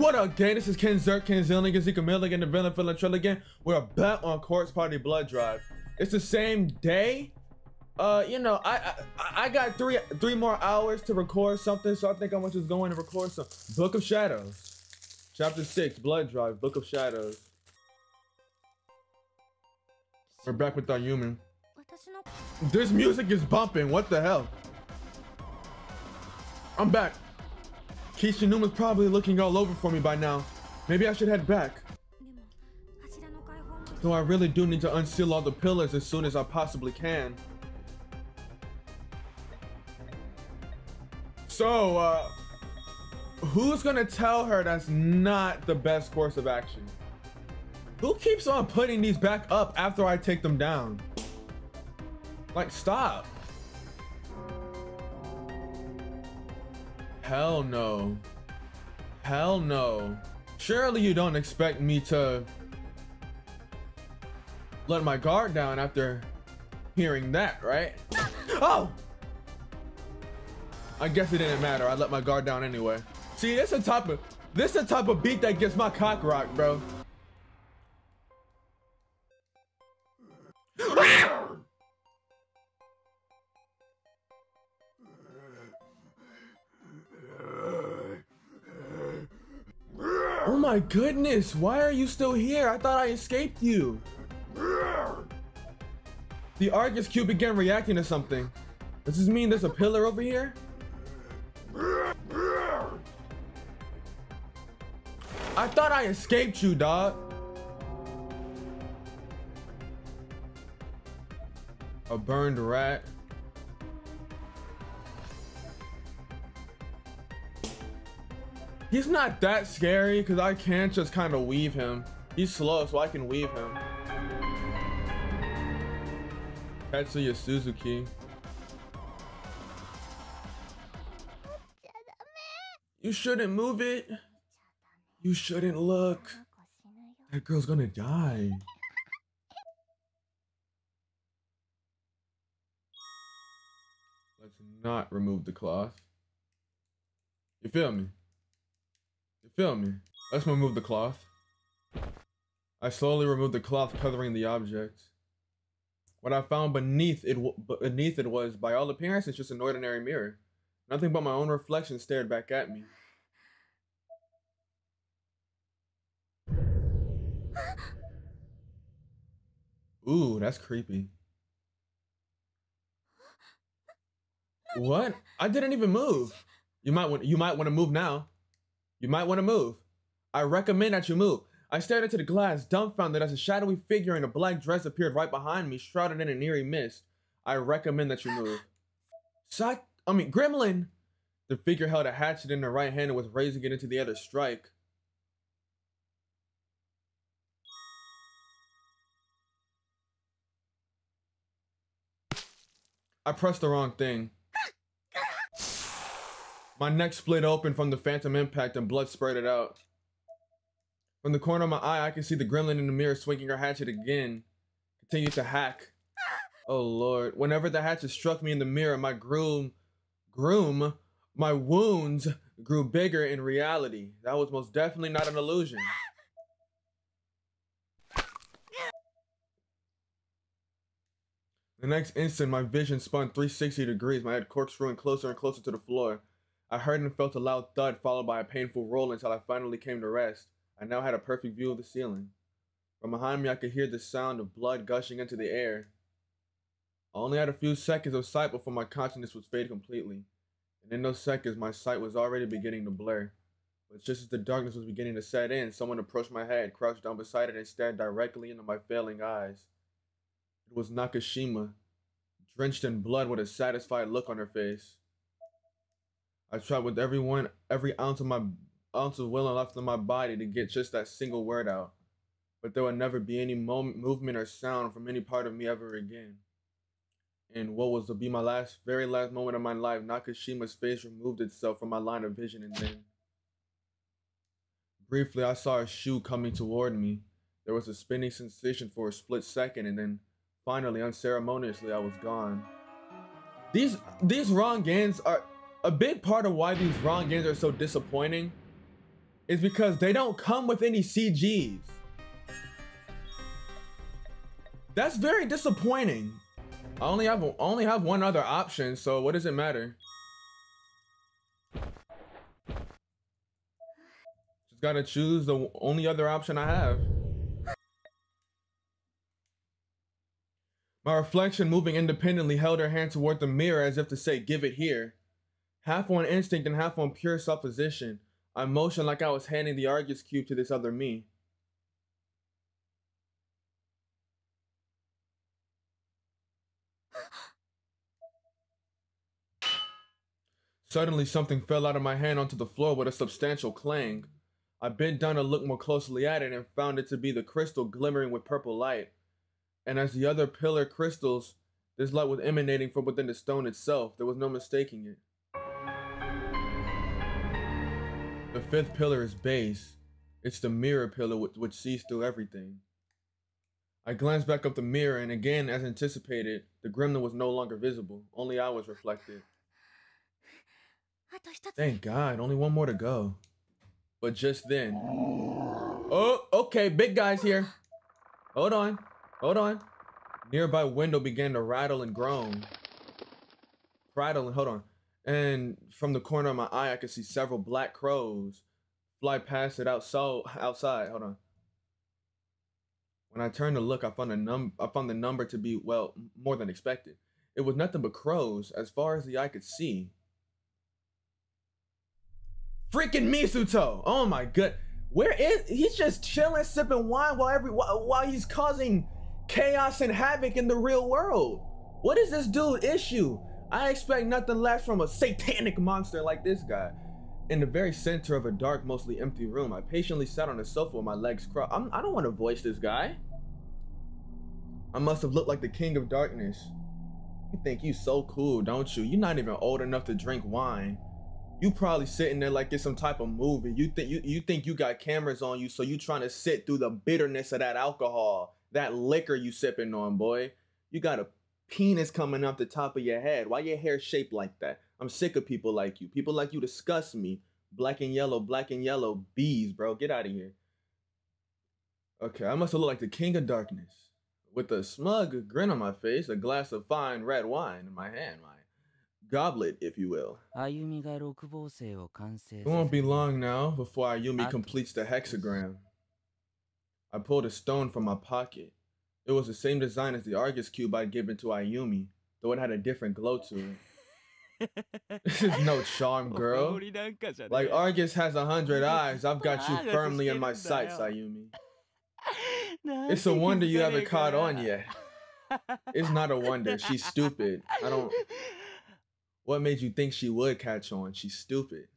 What up, gang? This is Ken Zerk, Ken Zilling, Zika Milligan, the villain feeling trill again. We're back on Corpse Party Blood Drive. It's the same day. Uh, you know, I, I I got three three more hours to record something, so I think I'm just going to record some Book of Shadows, Chapter Six, Blood Drive, Book of Shadows. We're back with our human. This music is bumping. What the hell? I'm back. Kishinuma's probably looking all over for me by now. Maybe I should head back. Though I really do need to unseal all the pillars as soon as I possibly can. So, uh, who's gonna tell her that's not the best course of action? Who keeps on putting these back up after I take them down? Like, stop. Hell no. Hell no. Surely you don't expect me to let my guard down after hearing that, right? Oh! I guess it didn't matter. I let my guard down anyway. See, this is a type of this is a type of beat that gets my cock rocked, bro. Oh my goodness, why are you still here? I thought I escaped you. The Argus cube began reacting to something. Does this mean there's a pillar over here? I thought I escaped you, dog. A burned rat. He's not that scary because I can't just kind of weave him. He's slow, so I can weave him. Tetsuya Suzuki. You shouldn't move it. You shouldn't look. That girl's gonna die. Let's not remove the cloth. You feel me? Feel me? Let's remove the cloth. I slowly removed the cloth covering the object. What I found beneath it, beneath it was, by all appearances, just an ordinary mirror. Nothing but my own reflection stared back at me. Ooh, that's creepy. What? I didn't even move. You might want you might want to move now. You might want to move. I recommend that you move. I stared into the glass, dumbfounded as a shadowy figure in a black dress appeared right behind me, shrouded in an eerie mist. I recommend that you move. Psych I mean Gremlin! The figure held a hatchet in her right hand and was raising it into the other strike. I pressed the wrong thing. My neck split open from the phantom impact and blood spurted out. From the corner of my eye, I can see the gremlin in the mirror swinging her hatchet again. Continue to hack. Oh lord. Whenever the hatchet struck me in the mirror, my groom, groom, my wounds grew bigger in reality. That was most definitely not an illusion. The next instant, my vision spun 360 degrees, my head corkscrewing closer and closer to the floor. I heard and felt a loud thud followed by a painful roll until I finally came to rest. I now had a perfect view of the ceiling. From behind me, I could hear the sound of blood gushing into the air. I only had a few seconds of sight before my consciousness was fade completely. And in those seconds, my sight was already beginning to blur. But just as the darkness was beginning to set in, someone approached my head, crouched down beside it, and stared directly into my failing eyes. It was Nakashima, drenched in blood with a satisfied look on her face. I tried with everyone, every ounce of my ounce of will left in my body to get just that single word out, but there would never be any moment, movement or sound from any part of me ever again. And what was to be my last, very last moment of my life, Nakashima's face removed itself from my line of vision, and then, briefly, I saw a shoe coming toward me. There was a spinning sensation for a split second, and then, finally, unceremoniously, I was gone. These these wrong gains are a big part of why these wrong games are so disappointing is because they don't come with any CGs. That's very disappointing. I only have only have one other option, so what does it matter? Just gotta choose the only other option I have. My reflection, moving independently, held her hand toward the mirror as if to say, Give it here. Half on instinct and half on pure supposition, I motioned like I was handing the Argus cube to this other me. Suddenly, something fell out of my hand onto the floor with a substantial clang. I bent down to look more closely at it and found it to be the crystal glimmering with purple light. And as the other pillar crystals, this light was emanating from within the stone itself. There was no mistaking it. The fifth pillar is base. It's the mirror pillar which sees through everything. I glanced back up the mirror, and again, as anticipated, the gremlin was no longer visible. Only I was reflected. Thank God, only one more to go. But just then. Oh, okay, big guy's here. Hold on, hold on. Nearby window began to rattle and groan. Rattle and hold on. And from the corner of my eye, I could see several black crows fly past it outside. Outside, hold on. When I turned to look, I found a num I found the number to be well more than expected. It was nothing but crows, as far as the eye could see. Freaking Misuto! Oh my god, where is he's just chilling, sipping wine while every while he's causing chaos and havoc in the real world. What is this dude issue? I expect nothing less from a satanic monster like this guy. In the very center of a dark, mostly empty room, I patiently sat on a sofa with my legs crossed. I'm, I do not want to voice this guy. I must have looked like the king of darkness. You think you so cool, don't you? You're not even old enough to drink wine. You probably sitting there like it's some type of movie. You think you, you think you got cameras on you, so you trying to sit through the bitterness of that alcohol, that liquor you sipping on, boy. You got a penis coming up the top of your head. Why your hair shaped like that? I'm sick of people like you. People like you disgust me. Black and yellow, black and yellow bees, bro. Get out of here. Okay, I must have looked like the king of darkness. With a smug grin on my face, a glass of fine red wine in my hand, my goblet, if you will. It won't be long now before Ayumi completes the hexagram. I pulled a stone from my pocket. It was the same design as the Argus cube I'd given to Ayumi, though it had a different glow to it. this is no charm, girl. Like Argus has a hundred eyes, I've got you firmly in my sights, Ayumi. It's a wonder you haven't caught on yet. It's not a wonder. She's stupid. I don't. What made you think she would catch on? She's stupid.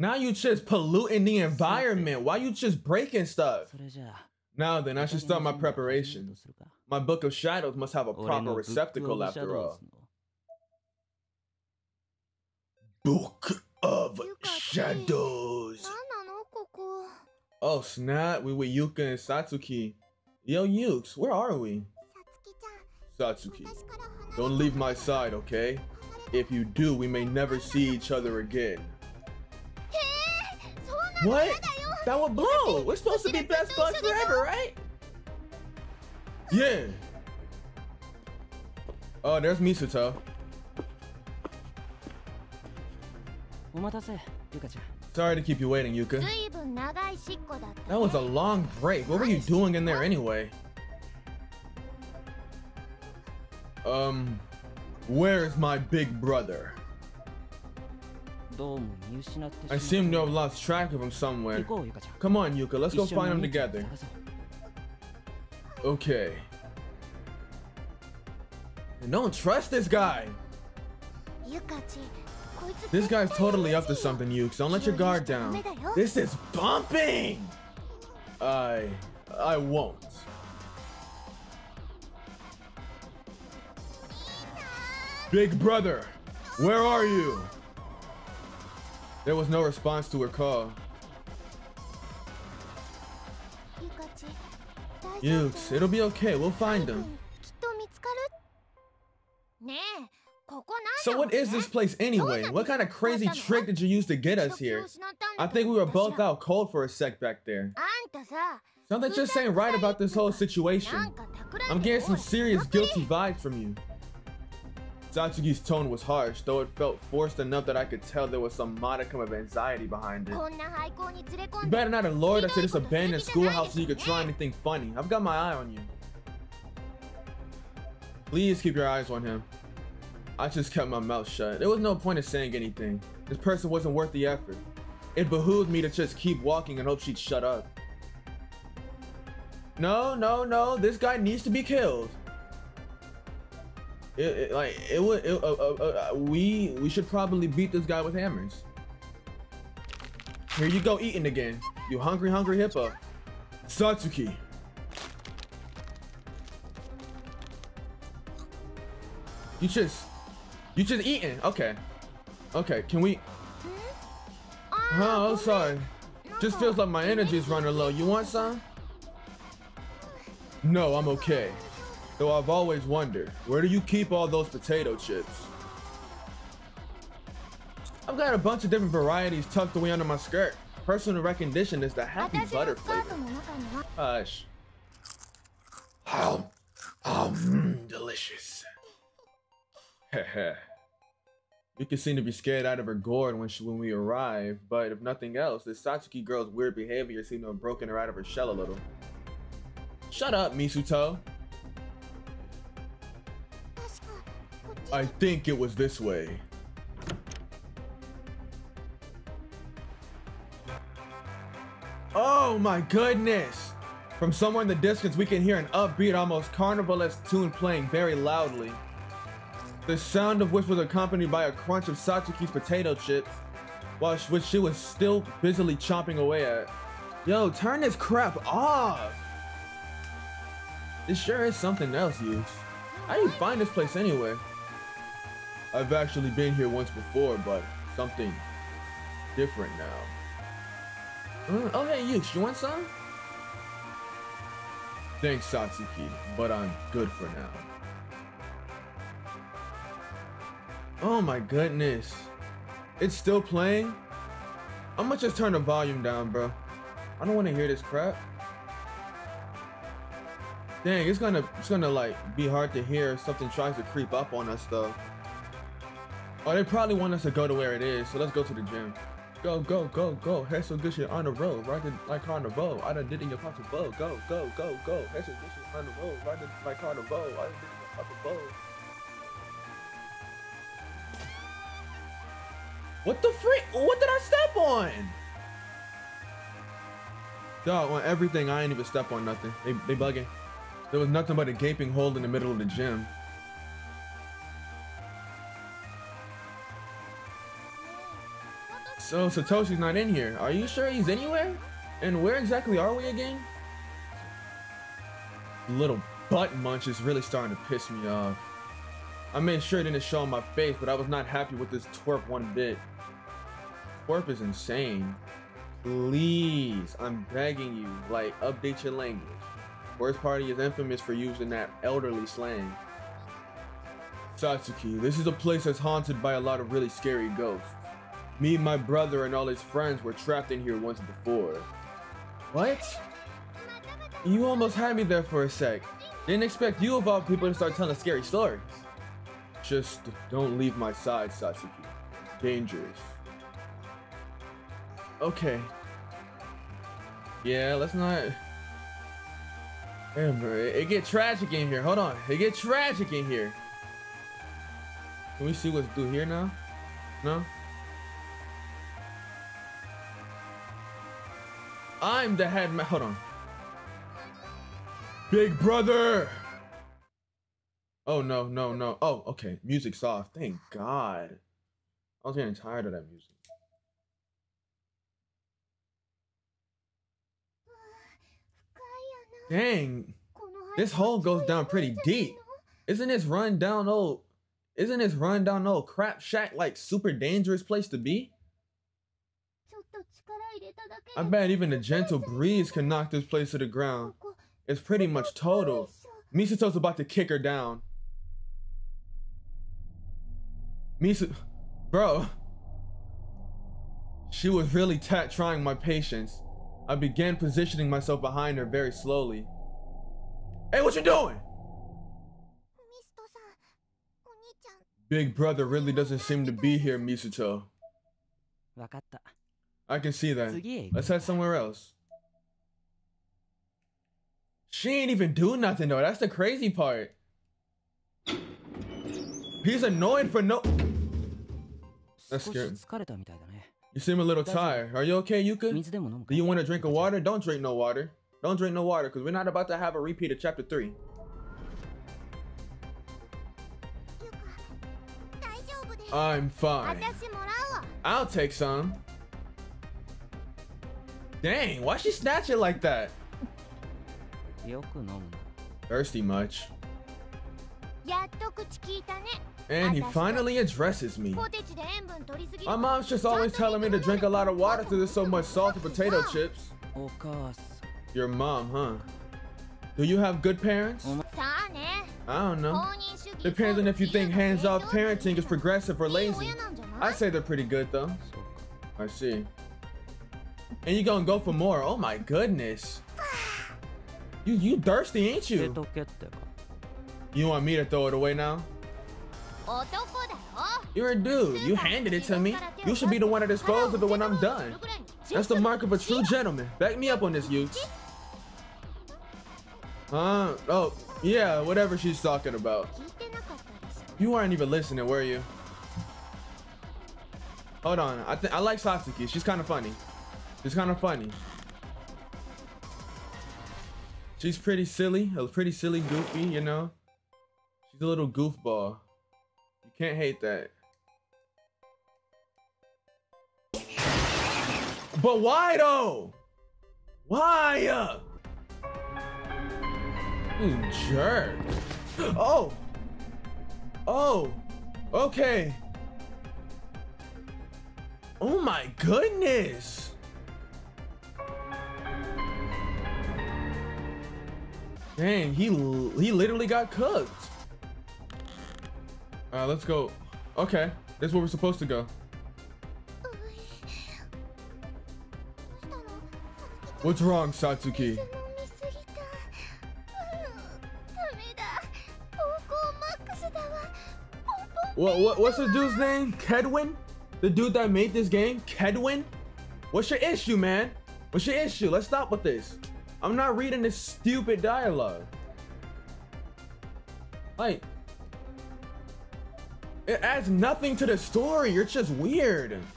Now you just polluting the environment. Why you just breaking stuff? Now then, I should start my preparation. My book of shadows must have a proper receptacle after all. Book of Shadows. Oh snap, we with Yuka and Satsuki. Yo Yukes, where are we? Satsuki, don't leave my side, okay? If you do, we may never see each other again. What? That would blow. We're supposed to be best buds forever, right? Yeah. Oh, there's Misuto. Sorry to keep you waiting, Yuka. That was a long break. What were you doing in there anyway? Um, where's my big brother? I seem to have lost track of him somewhere. Come on, Yuka, let's go find him together. Okay. And don't trust this guy. This guy's totally up to something, Yuka. Don't let your guard down. This is bumping! I... I won't. Big brother, where are you? There was no response to her call. Yukes, it'll be okay. We'll find them. So what is this place anyway? What kind of crazy trick did you use to get us here? I think we were both out cold for a sec back there. Something just ain't right about this whole situation. I'm getting some serious guilty vibes from you. Satsuki's tone was harsh, though it felt forced enough that I could tell there was some modicum of anxiety behind it. You better not have lured us to this abandoned schoolhouse so you could try anything funny. I've got my eye on you. Please keep your eyes on him. I just kept my mouth shut. There was no point in saying anything. This person wasn't worth the effort. It behooved me to just keep walking and hope she'd shut up. No, no, no. This guy needs to be killed. It, it like it would. It, uh, uh, uh, we we should probably beat this guy with hammers. Here you go, eating again. You hungry, hungry hippo. Satsuki. You just, you just eating. Okay, okay. Can we? Oh, sorry. Just feels like my energy is running low. You want some? No, I'm okay. Though I've always wondered, where do you keep all those potato chips? I've got a bunch of different varieties tucked away under my skirt. Personal recognition is the happy butter flavor. Hush. Oh, oh, mm, delicious. you can seem to be scared out of her gourd when she, when we arrive, but if nothing else, this Satsuki girl's weird behavior seemed to have broken her out of her shell a little. Shut up, Misuto. I think it was this way. Oh my goodness! From somewhere in the distance, we can hear an upbeat, almost carnivalesque tune playing very loudly. The sound of which was accompanied by a crunch of Satsuki's potato chips, while which she was still busily chomping away at. Yo, turn this crap off! This sure is something else, Yuks. How do you find this place anyway? I've actually been here once before, but something different now. Uh, oh, hey, Yuks, you want some? Thanks, Satsuki, but I'm good for now. Oh my goodness. It's still playing? I'm gonna just turn the volume down, bro. I don't want to hear this crap. Dang, it's gonna it's gonna like be hard to hear if something tries to creep up on us though. Oh, they probably want us to go to where it is, so let's go to the gym. Go, go, go, go. Head so good shit on the road. It like carnival. I done did in your pocket bow. Go, go, go, go. Head so good shit on the road. It like carnival. I done did in your pocket bow. What the freak? What did I step on? Dog, on everything, I ain't even step on nothing. They, they bugging. There was nothing but a gaping hole in the middle of the gym. So Satoshi's not in here. Are you sure he's anywhere? And where exactly are we again? Little butt munch is really starting to piss me off. I made sure it didn't show on my face, but I was not happy with this twerp one bit. Twerp is insane. Please, I'm begging you, like, update your language. Corpse Party is infamous for using that elderly slang. Satsuki, this is a place that's haunted by a lot of really scary ghosts. Me, my brother, and all his friends were trapped in here once before. What? You almost had me there for a sec. Didn't expect you of all people to start telling scary stories. Just don't leave my side, Satsuki. Dangerous. Okay. Yeah, let's not... Damn, bro. It, it get tragic in here. Hold on. It get tragic in here. Can we see what's through here now? No? I'm the head man. Hold on. Big brother! Oh, no, no, no. Oh, okay. Music soft. Thank God. I was getting tired of that music. Dang, this hole goes down pretty deep. Isn't this run down old? Isn't this run down old crap shack like super dangerous place to be? I bet even a gentle breeze can knock this place to the ground. It's pretty much total. Misuto's about to kick her down. Misuto, bro. She was really tat trying my patience. I began positioning myself behind her very slowly. Hey, what you doing? Big brother really doesn't seem to be here, Misuto. I can see that. Let's head somewhere else. She ain't even do nothing though. That's the crazy part. He's annoying for no. That's scary. You seem a little tired. Are you okay, Yuka? Do you want to drink of water? Don't drink no water. Don't drink no water, because we're not about to have a repeat of chapter 3. I'm fine. I'll take some. Dang, why she snatch it like that? Thirsty much. And he finally addresses me. My mom's just always telling me to drink a lot of water because there's so much salt in potato chips. Your mom, huh? Do you have good parents? I don't know. Depends on if you think hands-off parenting is progressive or lazy. I say they're pretty good, though. I see. And you gonna go for more. Oh my goodness. You you thirsty, ain't you? You want me to throw it away now? You're a dude. You handed it to me. You should be the one to dispose of it when I'm done. That's the mark of a true gentleman. Back me up on this, Utes. Huh? oh, yeah, whatever she's talking about. You aren't even listening, were you? Hold on. I, I like Satsuki. She's kind of funny. She's kind of funny. She's pretty silly, a pretty silly, goofy, you know. She's a little goofball. You can't hate that. But why though? Why? uh? You jerk. Oh. Oh. Okay. Oh my goodness. Dang, he he literally got cooked. Uh, let's go. Okay, this is where we're supposed to go. What's wrong, Satsuki? What, what, what's the dude's name? Kedouin? The dude that made this game? Kedouin? What's your issue, man? What's your issue? Let's stop with this. I'm not reading this stupid dialogue. Like, it adds nothing to the story. You're just weird.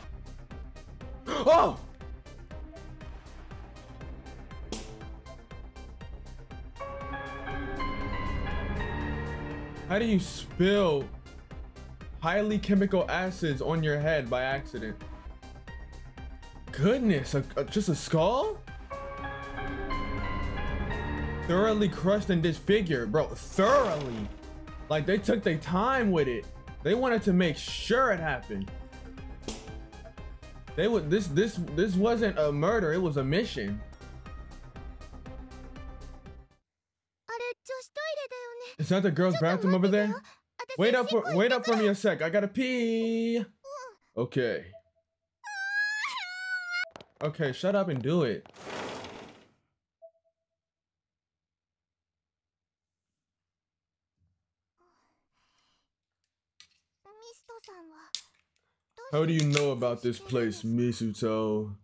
Oh! How do you spill highly chemical acids on your head by accident? Goodness, a, a- just a skull? thoroughly crushed and disfigured, bro. Thoroughly. Like they took their time with it. They wanted to make sure it happened. They would this this this wasn't a murder, it was a mission. Is that the girl's bathroom over there? Wait up for wait up for me a sec. I gotta pee. Okay. Okay, shut up and do it. How do you know about this place, Misuto?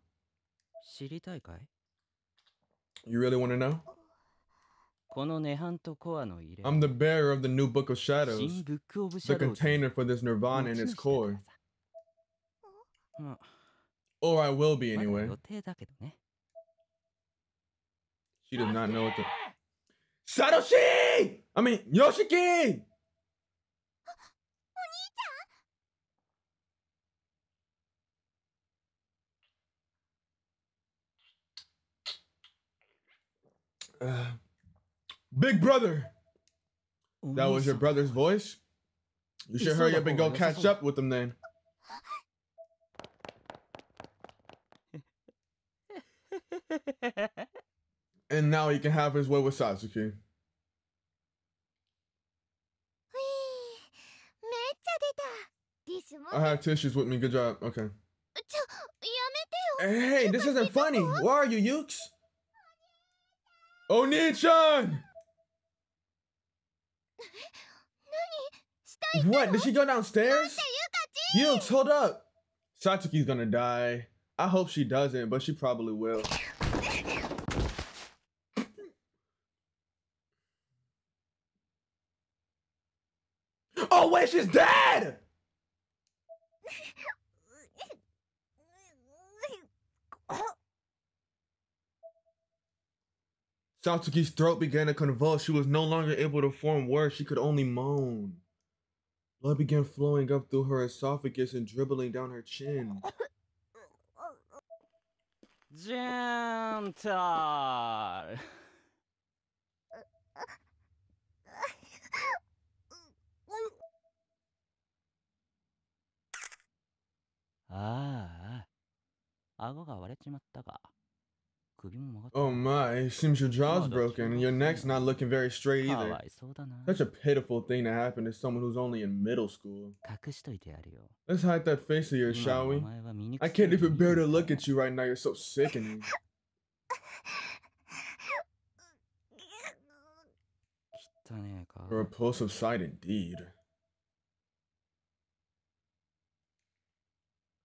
You really want to know? I'm the bearer of the new Book of Shadows, the container for this nirvana and its core. Or I will be anyway. She does not know what the... Satoshi! I mean, Yoshiki! Uh, Big Brother. That was your brother's voice. You should hurry up and go catch up with him then. and now he can have his way with Sasuke. I have tissues with me. Good job. Okay. Hey, this isn't funny. Why are you, Yukes? Onichan! What? Did she go downstairs? You don't up. Satsuki's gonna die. I hope she doesn't, but she probably will. Oh wait, she's dead! Satsuki's throat began to convulse. She was no longer able to form words. She could only moan. Blood began flowing up through her esophagus and dribbling down her chin. ジェンタルああ顎が割れちまったか首も曲がった Oh my, it seems your jaw's broken and your neck's not looking very straight either. Such a pitiful thing to happen to someone who's only in middle school. Let's hide that face of yours, shall we? I can't even bear to look at you right now, you're so sickening. A repulsive sight indeed.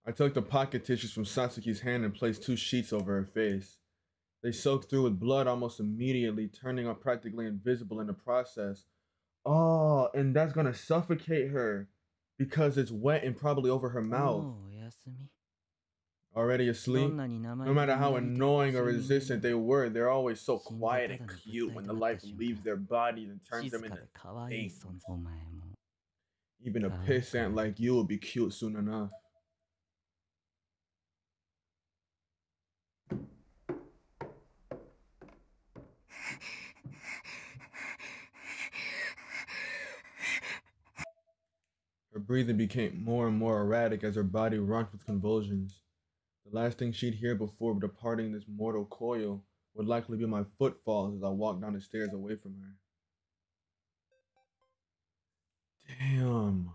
I took the pocket tissues from Satsuki's hand and placed two sheets over her face. They soak through with blood almost immediately, turning her practically invisible in the process. Oh, and that's gonna suffocate her because it's wet and probably over her mouth. Already asleep. No matter how annoying or resistant they were, they're always so quiet and cute when the life leaves their bodies and turns them into things. Even a pissant like you will be cute soon enough. Her breathing became more and more erratic as her body rocked with convulsions. The last thing she'd hear before departing this mortal coil would likely be my footfalls as I walked down the stairs away from her. Damn.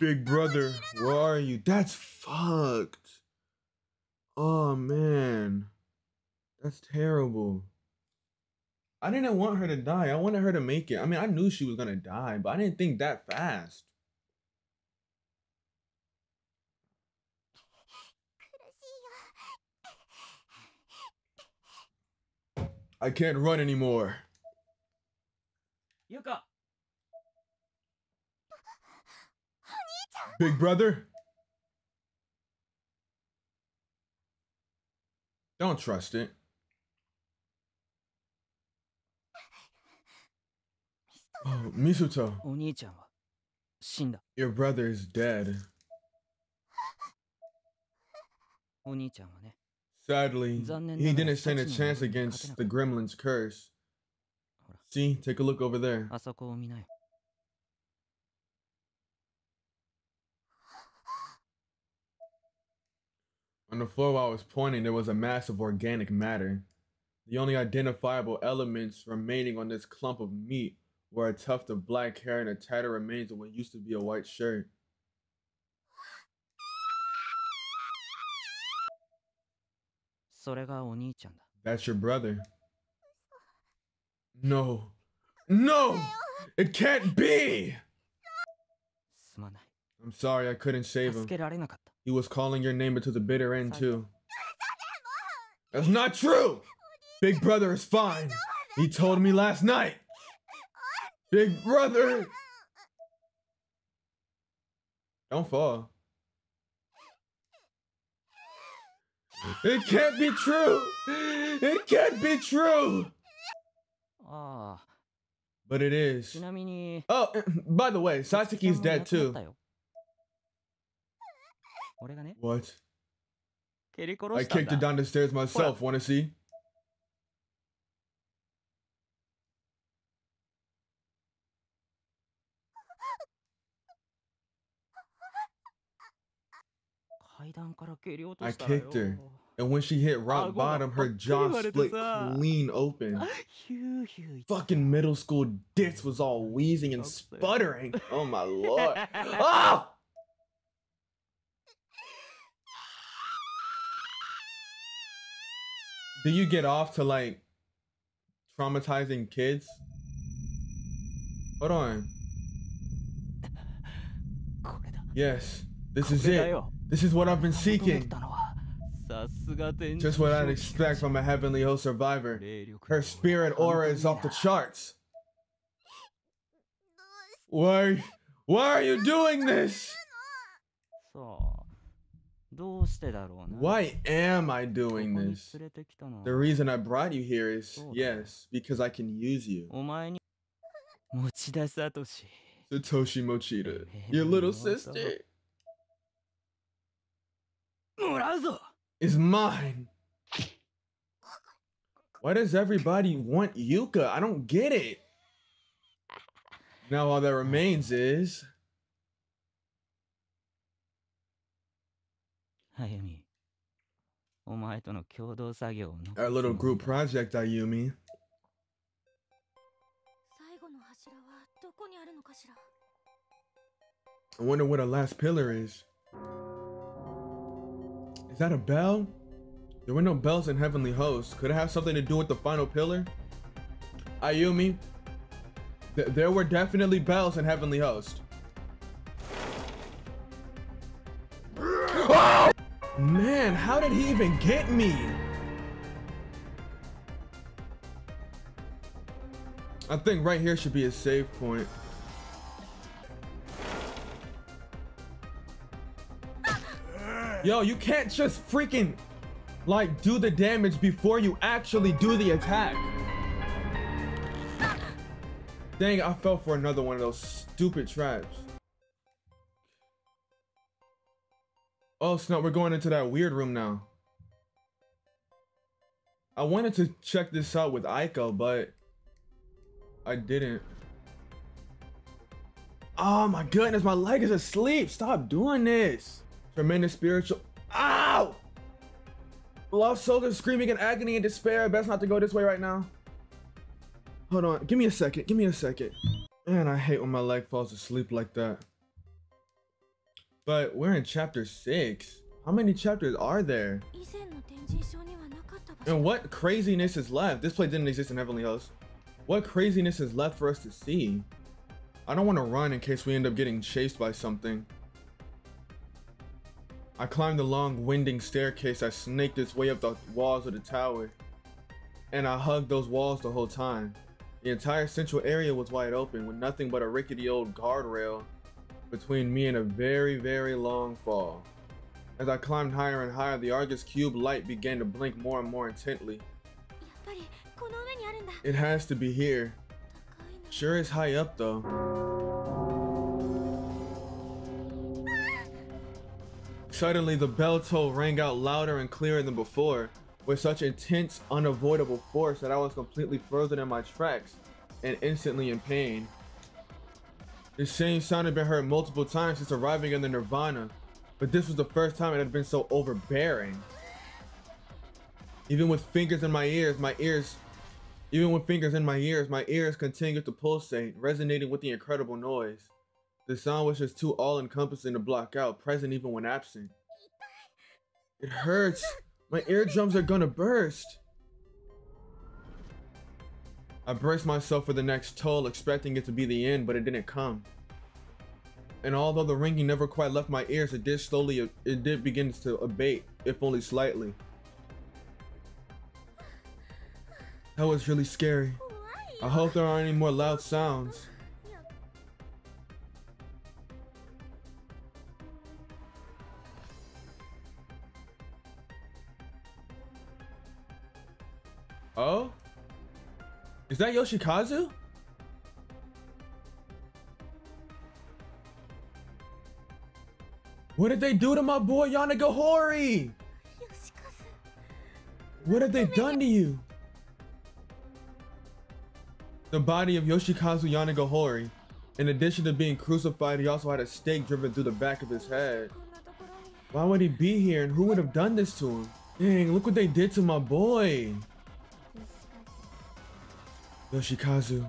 Big brother, where are you? That's fucked. Oh man. That's terrible. I didn't want her to die. I wanted her to make it. I mean, I knew she was gonna die, but I didn't think that fast. I can't run anymore. Yuka. Big brother? Don't trust it. Oh, Misuto, お兄ちゃんは死んだ your brother is dead. お兄ちゃんはね Sadly, Zanen he nagara didn't stand a Sachi no chance Nagara ni against the katenaka- gremlin's curse. ほら See, take a look over there. あそこを見なよ On the floor while I was pointing, there was a mass of organic matter. The only identifiable elements remaining on this clump of meat where a tuft of black hair and a tattered remains of what used to be a white shirt. That's your brother. No. No! It can't be! I'm sorry I couldn't save him. He was calling your name until the bitter end, too. That's not true! Big brother is fine. He told me last night. Big brother! Don't fall. It can't be true! It can't be true! Ah. But it is. Oh, by the way, Satsuki's dead too. What? I kicked it down the stairs myself, wanna see? I kicked her. And when she hit rock bottom, her jaw split clean open. Fucking middle school dits was all wheezing and sputtering. Oh my lord. Oh! Do you get off to like traumatizing kids? Hold on. Yes, this is it. This is what I've been seeking. Just what I'd expect from a heavenly host survivor. Her spirit aura is off the charts. Why, why are you doing this? Why am I doing this? The reason I brought you here is, yes, because I can use you. Satoshi Mochida, your little sister is mine. Why does everybody want Yuka? I don't get it. Now all that remains is. Ayumi. Our little group project, Ayumi. I wonder what a last pillar is. Is that a bell? There were no bells in Heavenly Host. Could it have something to do with the final pillar? Ah, Ayumi, th- there were definitely bells in Heavenly Host. Oh! Man, how did he even get me? I think right here should be a save point. Yo, you can't just freaking like do the damage before you actually do the attack. Dang, I fell for another one of those stupid traps. Oh snap, we're going into that weird room now. I wanted to check this out with Aiko, but I didn't. Oh my goodness, my leg is asleep. Stop doing this. Tremendous spiritual. Ow! Lost soldiers screaming in agony and despair. Best not to go this way right now. Hold on. Give me a second. Give me a second. Man, I hate when my leg falls asleep like that. But we're in chapter 6. How many chapters are there? And what craziness is left? This place didn't exist in Heavenly Host. What craziness is left for us to see? I don't want to run in case we end up getting chased by something. I climbed the long, winding staircase that snaked its way up the walls of the tower, and I hugged those walls the whole time. The entire central area was wide open, with nothing but a rickety old guardrail between me and a very, very long fall. As I climbed higher and higher, the Argus cube light began to blink more and more intently. It has to be here. Sure is high up though. Suddenly, the bell toll rang out louder and clearer than before, with such intense, unavoidable force that I was completely frozen in my tracks and instantly in pain. The same sound had been heard multiple times since arriving in the Nirvana, but this was the first time it had been so overbearing. Even with fingers in my ears, my ears even with fingers in my ears, my ears continued to pulsate, resonating with the incredible noise. The sound was just too all encompassing to block out, present even when absent. It hurts. My eardrums are gonna burst. I braced myself for the next toll, expecting it to be the end, but it didn't come. And although the ringing never quite left my ears, it did slowly, it did begin to abate, if only slightly. That was really scary. I hope there aren't any more loud sounds. Oh? Is that Yoshikazu? What did they do to my boy Yanagihori? What have they done to you? The body of Yoshikazu Yanagihori, In addition to being crucified, he also had a stake driven through the back of his head. Why would he be here and who would have done this to him? Dang, look what they did to my boy. Yoshikazu.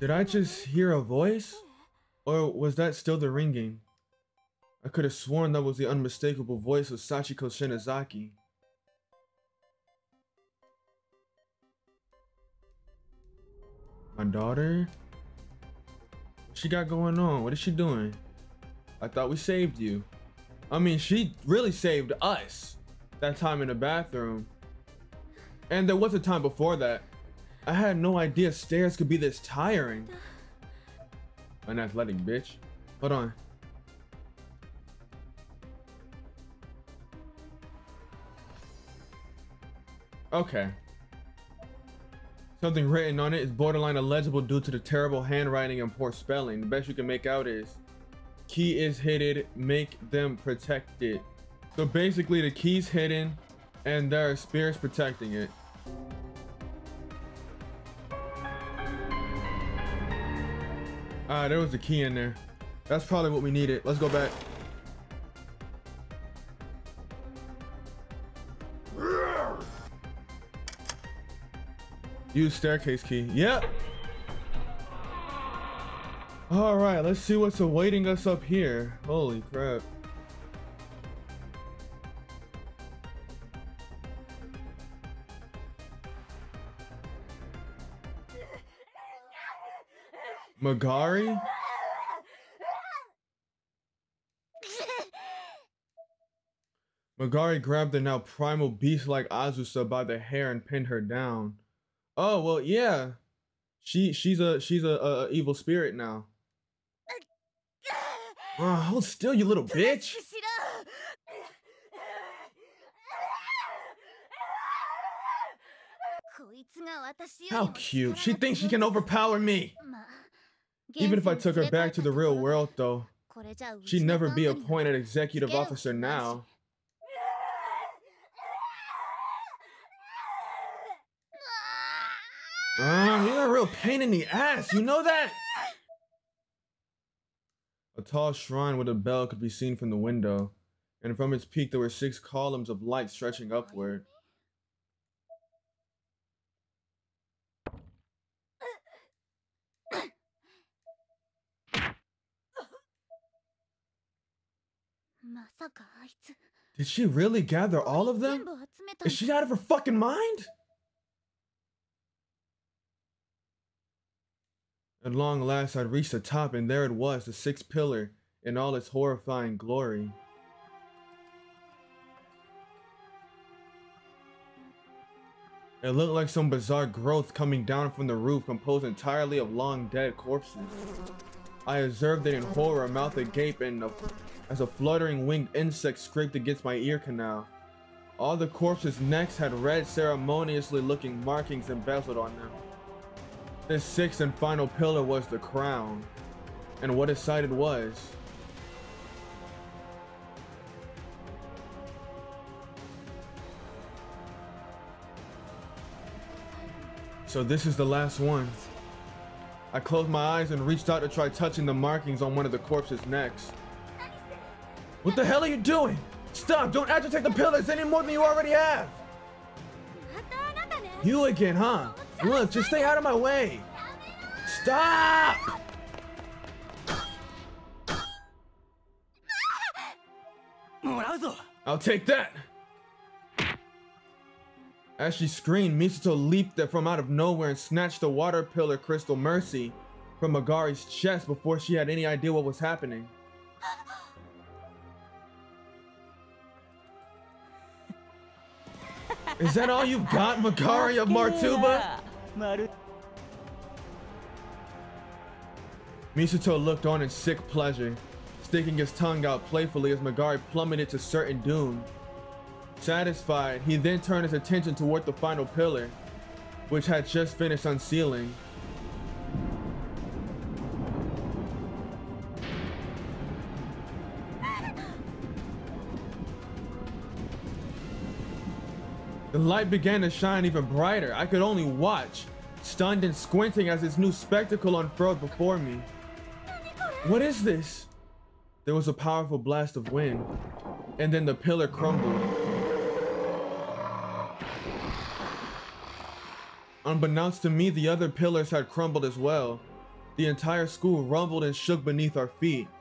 Did I just hear a voice? Or was that still the ringing? I could have sworn that was the unmistakable voice of Sachiko Shinozaki. My daughter? What she got going on? What is she doing? I thought we saved you. I mean, she really saved us that time in the bathroom. And there was a time before that. I had no idea stairs could be this tiring. An athletic bitch. Hold on. Okay. Something written on it is borderline illegible due to the terrible handwriting and poor spelling. The best you can make out is key is hidden, make them protected. So basically the key's hidden and there are spirits protecting it. Ah, there was a key in there. That's probably what we needed. Let's go back. Use staircase key. Yep. All right, let's see what's awaiting us up here. Holy crap. Magari? Magari grabbed the now primal beast like Azusa by the hair and pinned her down. Oh well, yeah. She she's a she's a, a, a evil spirit now. Oh, hold still, you little bitch. How cute. She thinks she can overpower me. Even if I took her back to the real world, though, she'd never be appointed executive officer now. Uh, you're a real pain in the ass, you know that? A tall shrine with a bell could be seen from the window, and from its peak there were six columns of light stretching upward. Did she really gather all of them? Is she out of her fucking mind? At long last, I'd reached the top, and there it was, the sixth pillar, in all its horrifying glory. It looked like some bizarre growth coming down from the roof composed entirely of long dead corpses. I observed it in horror, mouth agape, and a, as a fluttering winged insect scraped against my ear canal. All the corpses' necks had red, ceremoniously looking markings embezzled on them. This sixth and final pillar was the crown, and what its sighted was. So this is the last one. I closed my eyes and reached out to try touching the markings on one of the corpse's necks. What the hell are you doing? Stop! Don't agitate the pillars any more than you already have! You again, huh? Look, just stay out of my way! Stop! I'll take that! As she screamed, Misuto leaped from out of nowhere and snatched the water pillar crystal Mercy from Magari's chest before she had any idea what was happening. Is that all you've got, Magari of Martuba? Misuto looked on in sick pleasure, sticking his tongue out playfully as Magari plummeted to certain doom. Satisfied, he then turned his attention toward the final pillar, which had just finished unsealing. The light began to shine even brighter. I could only watch, stunned and squinting as this new spectacle unfurled before me. What is this? There was a powerful blast of wind, and then the pillar crumbled. Unbeknownst to me, the other pillars had crumbled as well. The entire school rumbled and shook beneath our feet.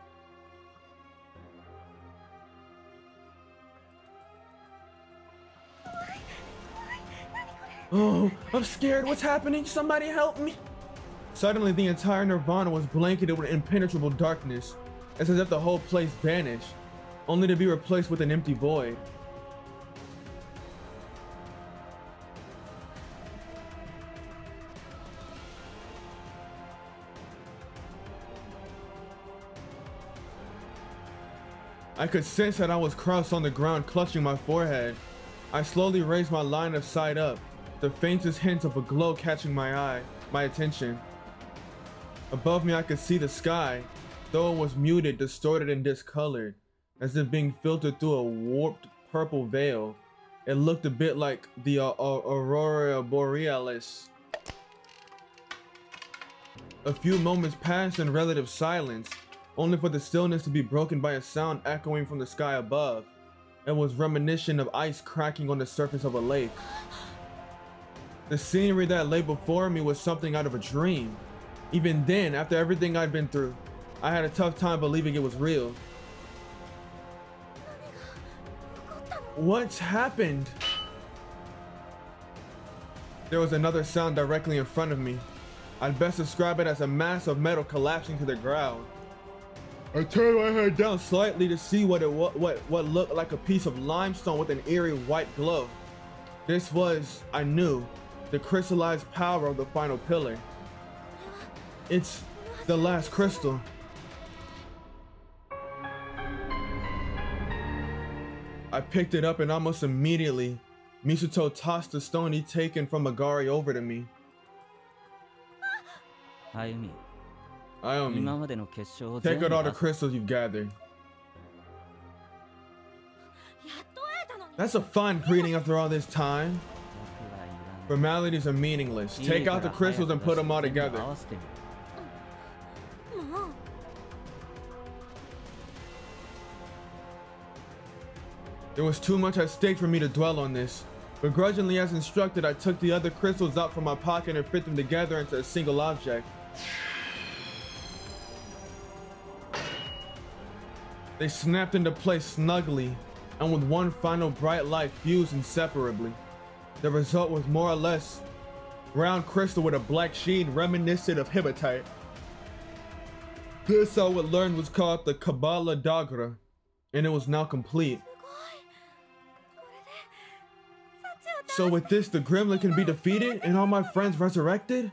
Oh, I'm scared. What's happening? Somebody help me. Suddenly, the entire Nirvana was blanketed with impenetrable darkness. It's as if the whole place vanished, only to be replaced with an empty void. I could sense that I was crouched on the ground, clutching my forehead. I slowly raised my line of sight up, the faintest hint of a glow catching my eye, my attention. Above me, I could see the sky, though it was muted, distorted, and discolored, as if being filtered through a warped purple veil. It looked a bit like the uh, Aurora Borealis. A few moments passed in relative silence, only for the stillness to be broken by a sound echoing from the sky above. It was reminiscent of ice cracking on the surface of a lake. The scenery that lay before me was something out of a dream. Even then, after everything I'd been through, I had a tough time believing it was real. What's happened? There was another sound directly in front of me. I'd best describe it as a mass of metal collapsing to the ground. I turned my head down slightly to see what it what what looked like a piece of limestone with an eerie white glow. This was, I knew, the crystallized power of the final pillar. It's the last crystal. I picked it up and almost immediately, Misuto tossed the stone he'd taken from Agari over to me. 歩 I. Take out all the crystals you've gathered. That's a fine greeting after all this time. Formalities are meaningless. Take out the crystals and put them all together. There was too much at stake for me to dwell on this. Begrudgingly as instructed, I took the other crystals out from my pocket and fit them together into a single object. They snapped into place snugly and with one final bright light fused inseparably. The result was more or less brown crystal with a black sheen reminiscent of hematite. This I would learn was called the Kabbalah Dagra, and it was now complete. So with this, the gremlin can be defeated and all my friends resurrected?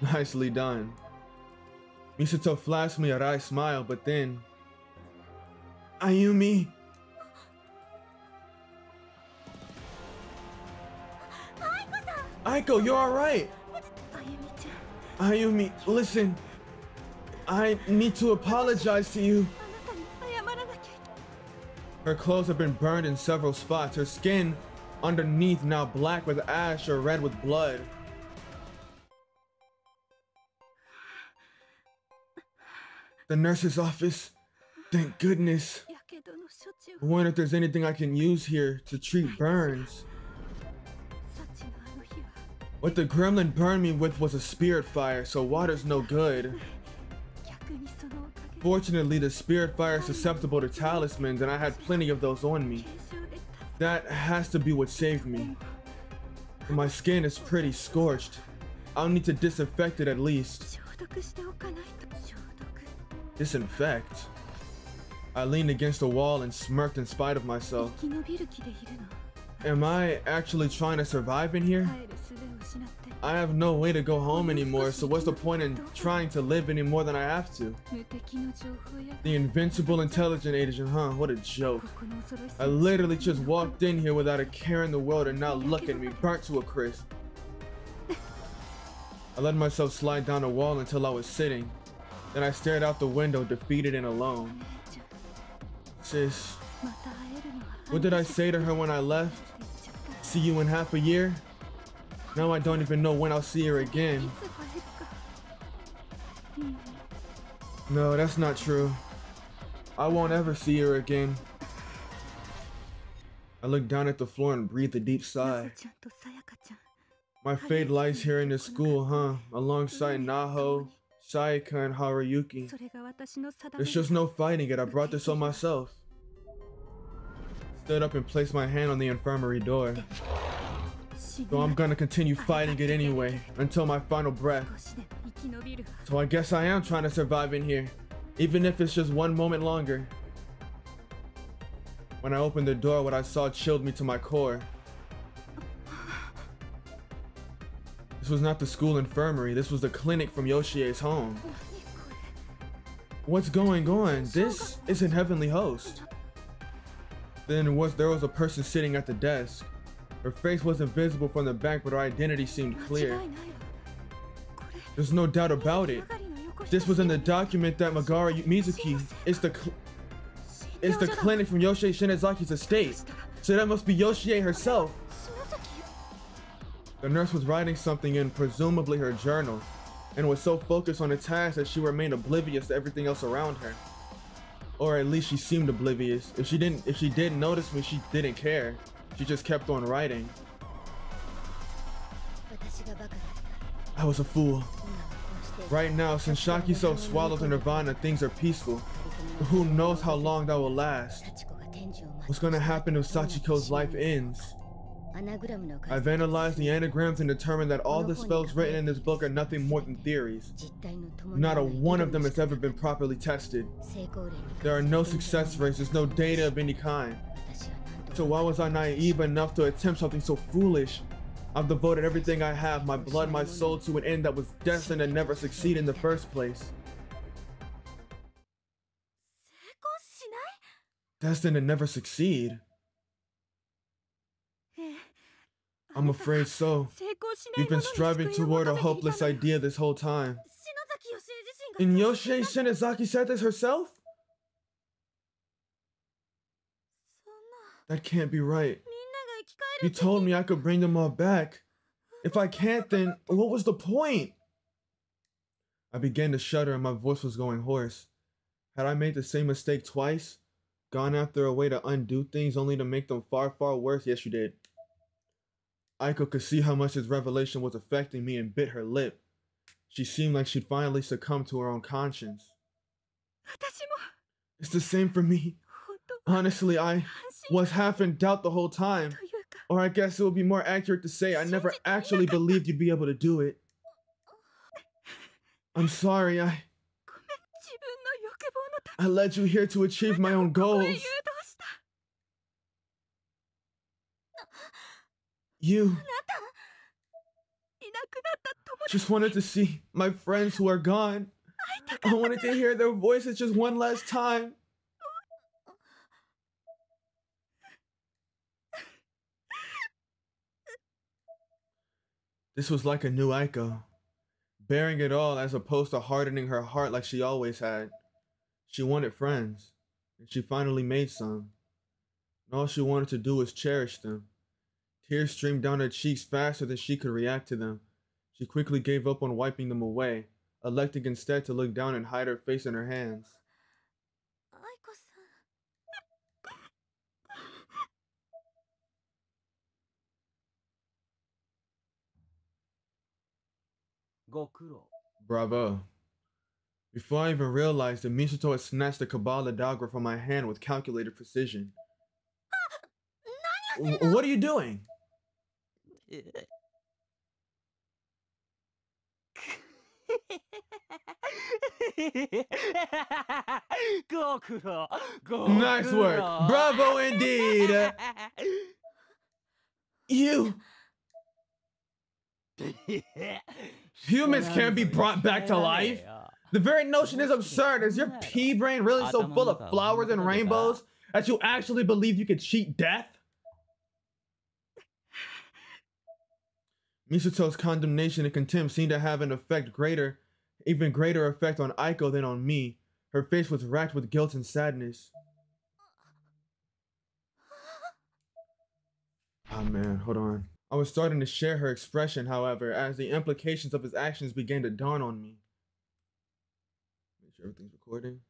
Nicely done. Misuto flashed me a wry smile, but then Ayumi. Aiko, you're alright. Ayumi, listen. I need to apologize to you. Her clothes have been burned in several spots. Her skin underneath now black with ash or red with blood. The nurse's office. Thank goodness. I wonder if there's anything I can use here to treat burns. What the gremlin burned me with was a spirit fire, so water's no good. Fortunately, the spirit fire is susceptible to talismans, and I had plenty of those on me. That has to be what saved me. My skin is pretty scorched. I'll need to disinfect it at least. Disinfect? I leaned against the wall and smirked in spite of myself. Am I actually trying to survive in here? I have no way to go home anymore, so what's the point in trying to live any more than I have to? The invincible intelligent agent, huh? What a joke. I literally just walked in here without a care in the world and now look at me, burnt to a crisp. I let myself slide down a wall until I was sitting. Then I stared out the window, defeated and alone. Sis, what did I say to her when I left? See you in half a year? Now I don't even know when I'll see her again. No, that's not true. I won't ever see her again. I look down at the floor and breathe a deep sigh. My fate lies here in this school, huh? Alongside Naho, Saika, and Haruyuki. There's just no fighting it. I brought this on myself stood up and placed my hand on the infirmary door. So I'm gonna continue fighting it anyway, until my final breath. So I guess I am trying to survive in here, even if it's just one moment longer. When I opened the door, what I saw chilled me to my core. This was not the school infirmary, this was the clinic from Yoshie's home. What's going on? This is an heavenly host. Then was there was a person sitting at the desk. Her face wasn't visible from the back, but her identity seemed clear. There's no doubt about it. This was in the document that Magara Mizuki is the is the clinic from Yoshie Shinozaki's estate. So that must be Yoshie herself. The nurse was writing something in presumably her journal and was so focused on the task that she remained oblivious to everything else around her or at least she seemed oblivious. If she didn't, if she didn't notice me, she didn't care. She just kept on writing. I was a fool. Right now, since Shakiso swallows Nirvana, things are peaceful. Who knows how long that will last? What's gonna happen if Sachiko's life ends? I've analyzed the anagrams and determined that all the spells written in this book are nothing more than theories. Not a one of them has ever been properly tested. There are no success rates, there's no data of any kind. So why was I naive enough to attempt something so foolish? I've devoted everything I have, my blood, my soul, to an end that was destined to never succeed in the first place. Destined to never succeed? I'm afraid so. You've been striving toward a hopeless idea this whole time. And Yoshie Shinozaki said this herself? That can't be right. You told me I could bring them all back. If I can't, then what was the point? I began to shudder and my voice was going hoarse. Had I made the same mistake twice? Gone after a way to undo things only to make them far, far worse? Yes, you did. Aiko could see how much his revelation was affecting me and bit her lip. She seemed like she'd finally succumbed to her own conscience. It's the same for me. Honestly, I was half in doubt the whole time. Or I guess it would be more accurate to say I never actually believed you'd be able to do it. I'm sorry, I... I led you here to achieve my own goals. You just wanted to see my friends who are gone. I wanted to hear their voices just one last time. This was like a new Aiko, bearing it all as opposed to hardening her heart like she always had. She wanted friends, and she finally made some. And all she wanted to do was cherish them. Tears streamed down her cheeks faster than she could react to them. She quickly gave up on wiping them away, electing instead to look down and hide her face in her hands. Bravo. Before I even realized it, Misuto had snatched the Kabbalah dagger from my hand with calculated precision. What are you doing? nice work. Bravo indeed. you. Humans can't be brought back to life. The very notion is absurd. Is your pea brain really so full of flowers and rainbows that you actually believe you could cheat death? Misuto's condemnation and contempt seemed to have an effect greater, even greater effect on Aiko than on me. Her face was racked with guilt and sadness. Oh man, hold on. I was starting to share her expression, however, as the implications of his actions began to dawn on me. Make sure everything's recording.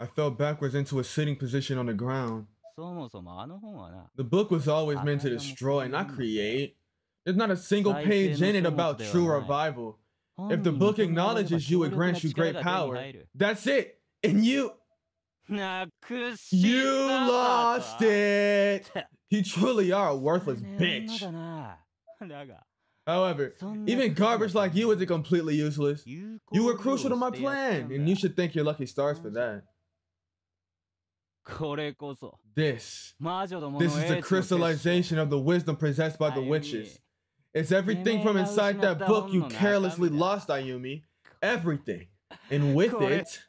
I fell backwards into a sitting position on the ground. The book was always meant to destroy, not create. There's not a single page in it about true revival. If the book acknowledges you, it grants you great power. That's it. And you. You lost it! You truly are a worthless bitch. However, even garbage like you isn't completely useless. You were crucial to my plan, and you should thank your lucky stars for that. This. This is the crystallization of the wisdom possessed by the witches. It's everything from inside that book you carelessly lost, Ayumi. Everything. And with it...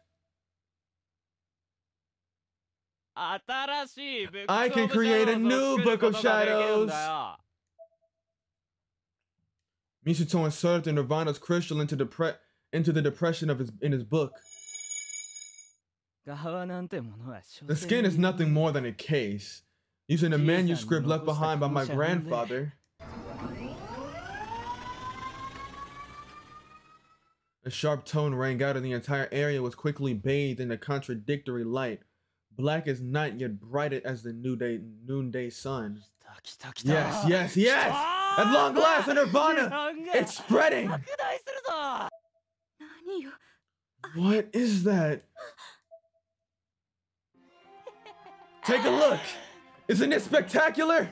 I can create a new Book of Shadows! Misuto inserted Nirvana's crystal into the, into the depression of his in his book. The skin is nothing more than a case. Using a manuscript left behind by my grandfather. A sharp tone rang out and the entire area was quickly bathed in a contradictory light. Black as night, yet bright as the new day, noonday sun. Yes, yes, yes! At long last, nirvana! It's spreading! What is that? Take a look. Isn't it spectacular?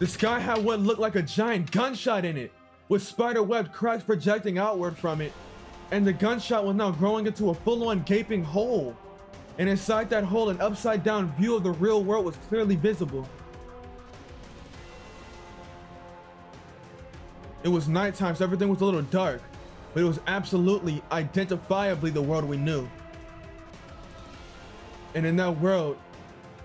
The sky had what looked like a giant gunshot in it, with spider web cracks projecting outward from it. And the gunshot was now growing into a full-on gaping hole. And inside that hole, an upside-down view of the real world was clearly visible. It was nighttime, so everything was a little dark, but it was absolutely, identifiably the world we knew. And in that world,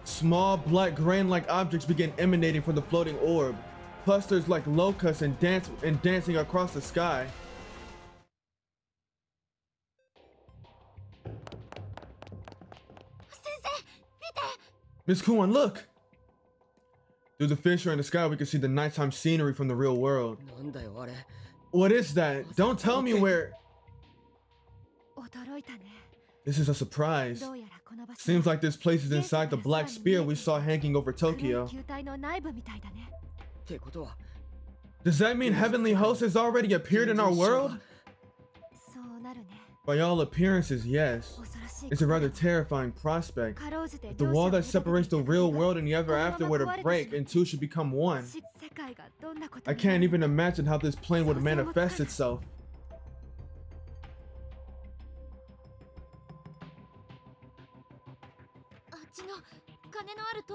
Small black grain-like objects began emanating from the floating orb, clusters like locusts and dance and dancing across the sky. Miss Kuon, look! Through the fissure in the sky, we can see the nighttime scenery from the real world. What is that? Don't tell me where... This is a surprise. Seems like this place is inside the black spear we saw hanging over Tokyo. Does that mean Heavenly Host has already appeared in our world? By all appearances, yes. It's a rather terrifying prospect. If the wall that separates the real world and the ever after were to break and two should become one. I can't even imagine how this plane would manifest itself.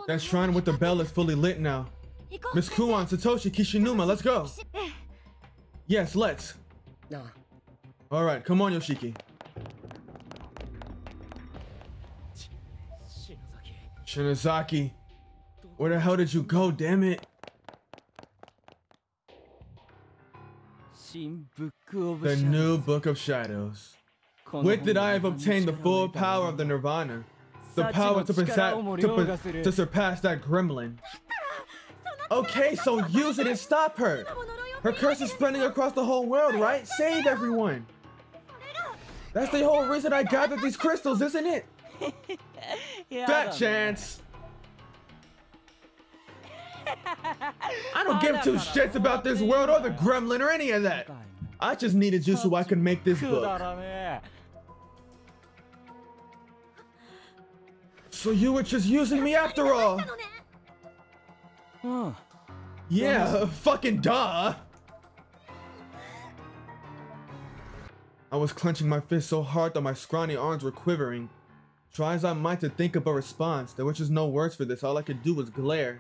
That shrine with the bell is fully lit now. Miss Kuon, Satoshi, Kishinuma, let's go. Eh. Yes, let's. All right, come on, Yoshiki. Shinozaki, where the hell did you go? Damn it! The new Book of Shadows. With it, I have obtained the full power of the Nirvana, the power to, to, to surpass that gremlin. Okay, so use it and stop her. Her curse is spreading across the whole world, right? Save everyone. That's the whole reason I gathered these crystals, isn't it? yeah, chance. I don't give two shits about this world or the gremlin or any of that. I just needed you so I could make this book. So you were just using me after all. Yeah, fucking duh. I was clenching my fist so hard that my scrawny arms were quivering. Try as I might to think of a response, there was just no words for this. All I could do was glare.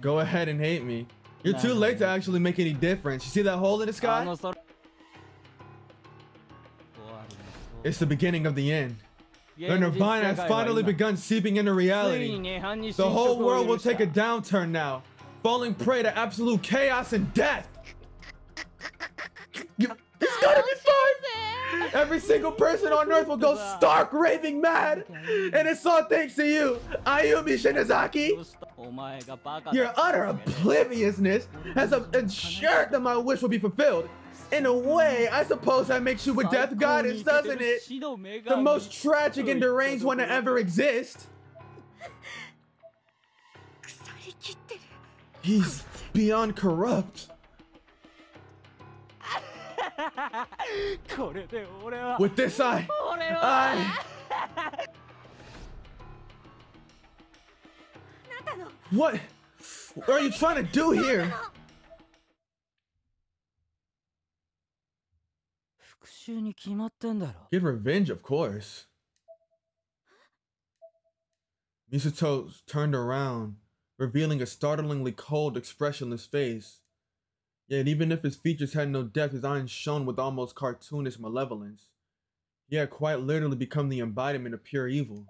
Go ahead and hate me. You're too late to actually make any difference. You see that hole in the sky? It's the beginning of the end. The Nirvana has finally begun seeping into reality. The whole world will take a downturn now, falling prey to absolute chaos and death. It's gonna be fun. Every single person on earth will go stark raving mad, and it's all thanks to you, Ayumi Shinozaki. Your utter obliviousness has ensured that my wish will be fulfilled. In a way, I suppose that makes you a death goddess, doesn't it? The most tragic and deranged one to ever exist. He's beyond corrupt. With this eye! What? What are you trying to do here? Get revenge, of course. Misuto turned around, revealing a startlingly cold, expressionless face. Yet, even if his features had no depth, his eyes shone with almost cartoonish malevolence. He had quite literally become the embodiment of pure evil.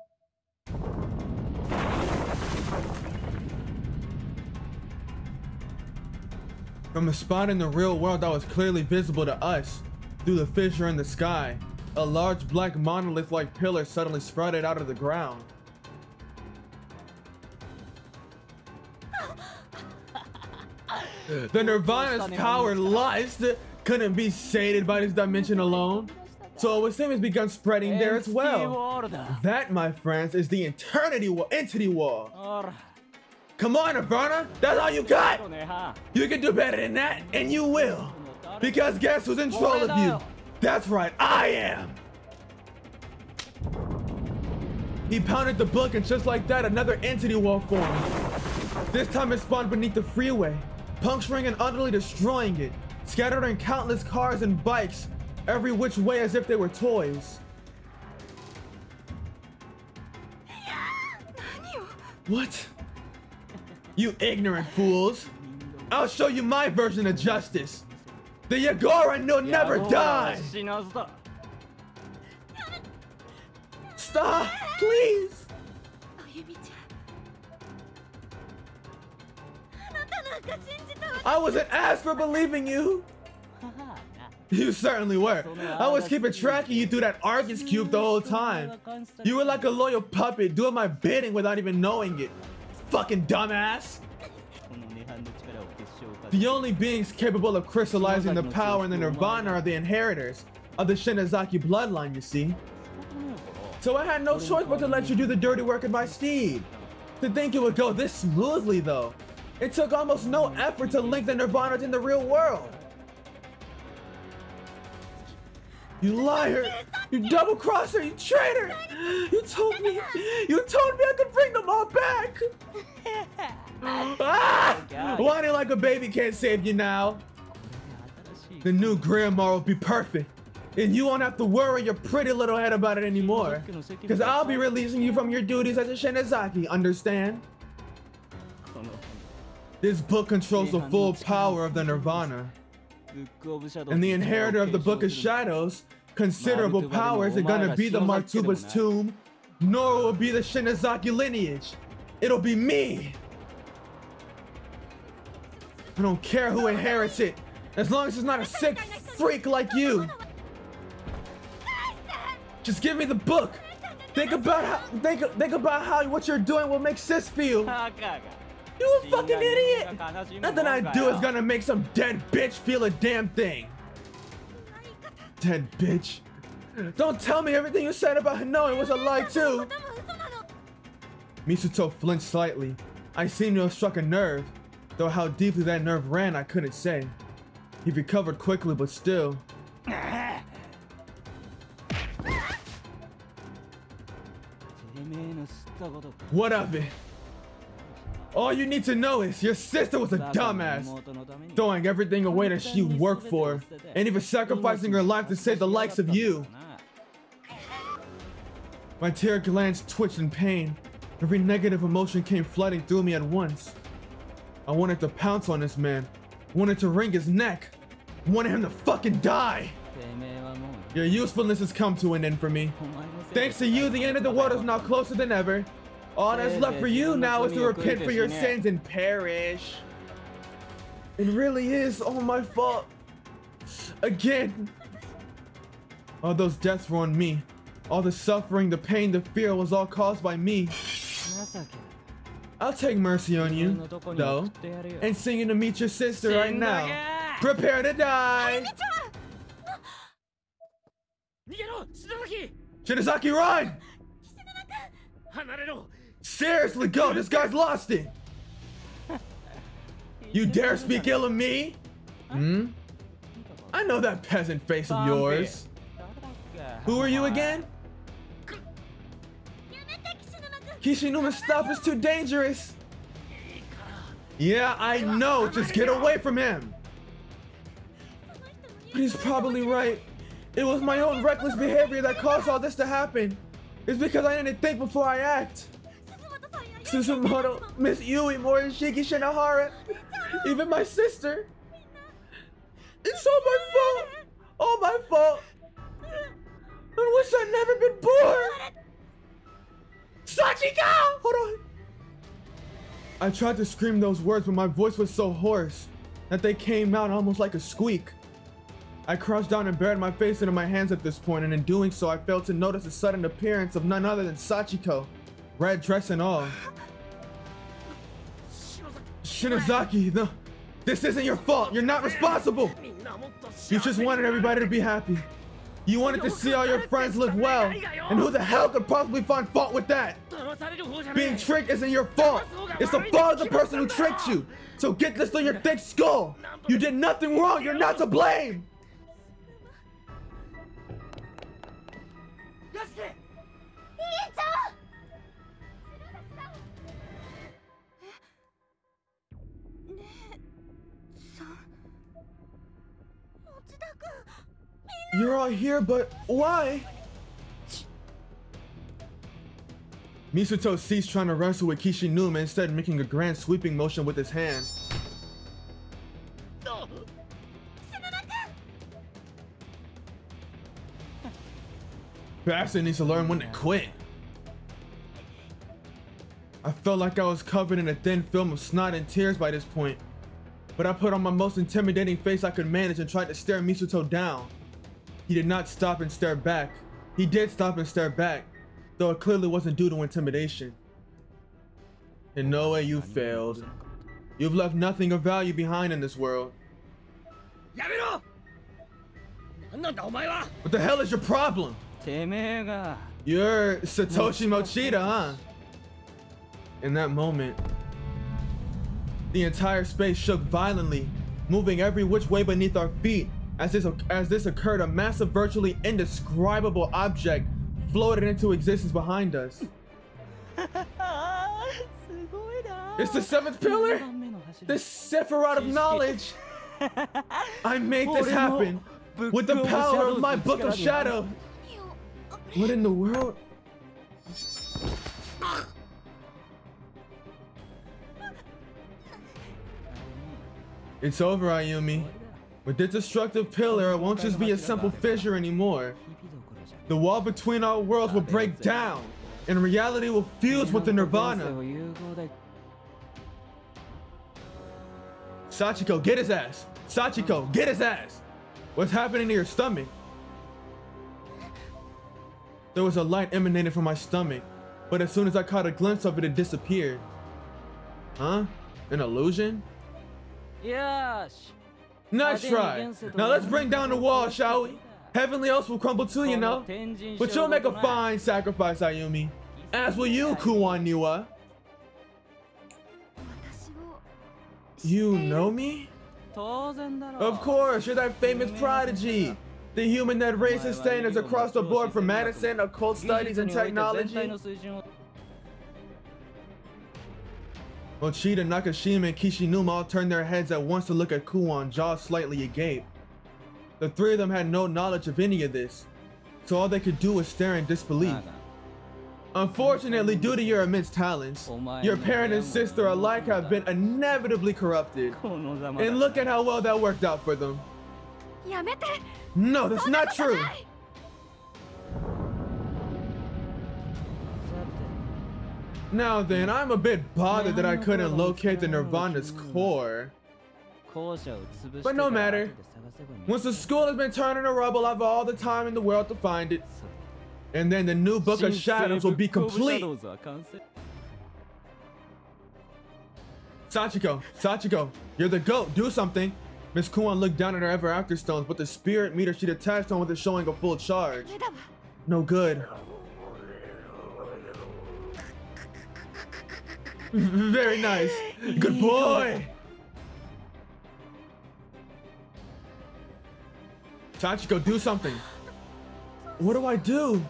From a spot in the real world that was clearly visible to us, through the fissure in the sky, a large black monolith like pillar suddenly sprouted out of the ground. The Nirvana's power lust couldn't be shaded by this dimension alone. So it has begun spreading there as well. That, my friends, is the eternity entity wall. Come on, Nirvana, that's all you got. You can do better than that, and you will. Because guess who's in control of you? That's right, I am. He pounded the book, and just like that, another entity wall formed. This time it spawned beneath the freeway puncturing and utterly destroying it, scattering countless cars and bikes every which way as if they were toys. What? You ignorant fools! I'll show you my version of justice! The Yagura will never die! Stop! Please! I was an ass for believing you. You certainly were. I was keeping track of you through that Argus cube the whole time. You were like a loyal puppet doing my bidding without even knowing it. Fucking dumbass. The only beings capable of crystallizing the power in the Nirvana are the inheritors of the Shinozaki bloodline, you see. So I had no choice but to let you do the dirty work of my steed. To think it would go this smoothly, though. It took almost no effort to link the Nirvana in the real world. You liar! You double crosser! You traitor! You told me! You told me I could bring them all back! ah! Oh Whining like a baby can't save you now. The new grimoire will be perfect. And you won't have to worry your pretty little head about it anymore. Because I'll be releasing you from your duties as a Shinozaki, understand? This book controls the full power of the Nirvana. And the inheritor of the Book of Shadows, considerable power isn't gonna be the Martuba's tomb, nor will be the Shinozaki lineage. It'll be me! I don't care who inherits it, as long as it's not a sick freak like you! Just give me the book! Think about how- think, think about how what you're doing will make sis feel! You a fucking idiot! Nothing I do is gonna make some dead bitch feel a damn thing! Dead bitch. Don't tell me everything you said about Hinoe was a lie too! Misuto flinched slightly. I seem to have struck a nerve, though how deeply that nerve ran I couldn't say. He recovered quickly, but still. What of it? All you need to know is your sister was a dumbass, throwing everything away that she worked for, and even sacrificing her life to save the likes of you. My tear glands twitched in pain. Every negative emotion came flooding through me at once. I wanted to pounce on this man, wanted to wring his neck, wanted him to fucking die. Your usefulness has come to an end for me. Thanks to you, the end of the world is now closer than ever, Oh, all that's left for you now is to repent for your sins and perish. It really is all my fault. Again. All those deaths were on me. All the suffering, the pain, the fear was all caused by me. I'll take mercy on you, though, and sing you to meet your sister right now. Prepare to die! Shinozaki, run! Seriously, go. This guy's lost it. You dare speak ill of me? Hmm? I know that peasant face of yours. Who are you again? Kishinuma, stop. It's too dangerous. Yeah, I know. Just get away from him. But he's probably right. It was my own reckless behavior that caused all this to happen. It's because I didn't think before I act. Suzumoto, Miss Yui, Morishige, Shinohara, even my sister. It's all my fault. All my fault. I wish I'd never been born. Sachika! Hold on. I tried to scream those words, but my voice was so hoarse that they came out almost like a squeak. I crouched down and buried my face into my hands at this point, and in doing so, I failed to notice the sudden appearance of none other than Sachiko. Red dress and all. Shinozaki, no. This isn't your fault. You're not responsible. You just wanted everybody to be happy. You wanted to see all your friends live well. And who the hell could possibly find fault with that? Being tricked isn't your fault. It's the fault of the person who tricked you. So get this on your thick skull. You did nothing wrong. You're not to blame. You're all here, but why? Misuto ceased trying to wrestle with Kishinuma, instead making a grand sweeping motion with his hand. Bastard needs to learn when to quit. I felt like I was covered in a thin film of snot and tears by this point. But I put on my most intimidating face I could manage and tried to stare Misuto down. He did not stop and stare back. He did stop and stare back, though it clearly wasn't due to intimidation. In no way you failed. You've left nothing of value behind in this world. What the hell is your problem? You're Satoshi Mochida, huh? In that moment, the entire space shook violently, moving every which way beneath our feet as this, as this occurred, a massive, virtually indescribable object floated into existence behind us. it's the seventh pillar! The Sephiroth of knowledge! I made this happen with the power of my Book of Shadow! What in the world? It's over, Ayumi. With this destructive pillar, it won't just be a simple fissure anymore. The wall between our worlds will break down, and reality will fuse with the Nirvana. Sachiko, get his ass! Sachiko, get his ass! What's happening to your stomach? There was a light emanating from my stomach, but as soon as I caught a glimpse of it, it disappeared. Huh? An illusion? よーし Nice try. Now let's bring down the wall, shall we? Heavenly Earth will crumble too, you know. But you'll make a fine sacrifice, Ayumi. As will you, Kuon Niwa. You know me? Of course, you're that famous prodigy. The human that raises standards across the board for medicine, occult studies, and technology. Ochida, Nakashima, and Kishinuma all turned their heads at once to look at Kuon, jaws slightly agape. The three of them had no knowledge of any of this, so all they could do was stare in disbelief. Unfortunately, due to your immense talents, your parent and sister alike have been inevitably corrupted. And look at how well that worked out for them. No, that's not true! Now then, I'm a bit bothered that I couldn't locate the Nirvana's core. But no matter. Once the school has been turned into rubble, I've all the time in the world to find it. And then the new Book of Shadows will be complete. Sachiko, Sachiko, you're the GOAT, do something. Miss Kuon looked down at her ever after stones, but the spirit meter she detached on was showing a full charge. No good. Very nice. Good boy. Sachiko, do something. What do I do?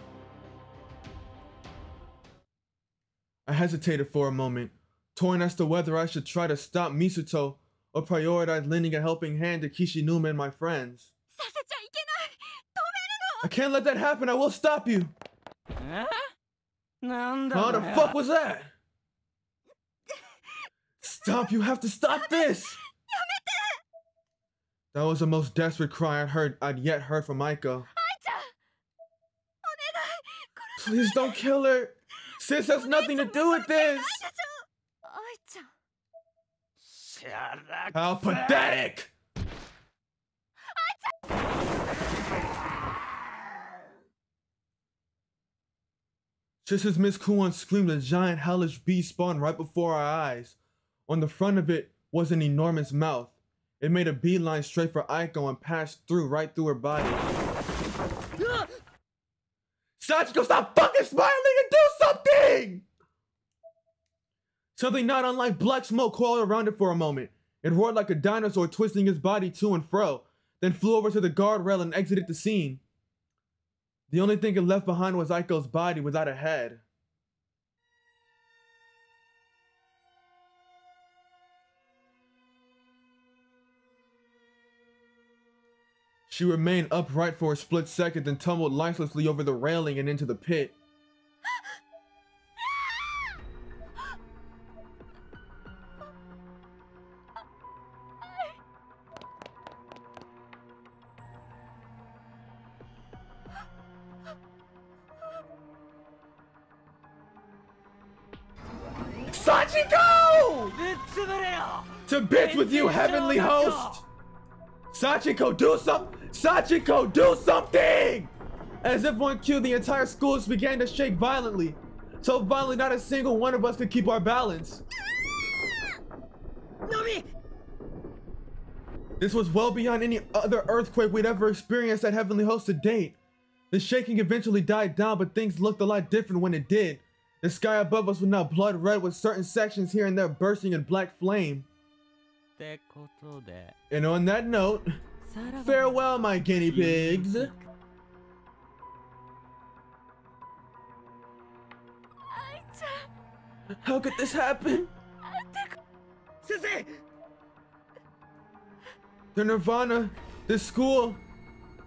I hesitated for a moment, torn as to whether I should try to stop Misuto or prioritize lending a helping hand to Kishinuma and my friends. I can't let that happen. I will stop you. How the fuck was that? Stop! You have to stop this! That was the most desperate cry I'd heard I'd yet heard from Micah. Please don't kill her. Sis has nothing to do with this. How pathetic! Just as Miss Kuon screamed, a giant hellish beast spawned right before our eyes. On the front of it was an enormous mouth. It made a beeline straight for Aiko and passed through right through her body. Sachiko, stop fucking smiling and do something! Something not unlike black smoke coiled around it for a moment. It roared like a dinosaur, twisting its body to and fro, then flew over to the guardrail and exited the scene. The only thing it left behind was Aiko's body without a head. She remained upright for a split second, then tumbled lifelessly over the railing and into the pit. Sachiko, do some Sachiko, do something! As if on cue, the entire school began to shake violently. So violently, not a single one of us could keep our balance. のみ This was well beyond any other earthquake we'd ever experienced at Heavenly Host to date. The shaking eventually died down, but things looked a lot different when it did. The sky above us was now blood red, with certain sections here and there bursting in black flame. And on that note, farewell, my guinea pigs. How could this happen? Sensei! The Nirvana, this school,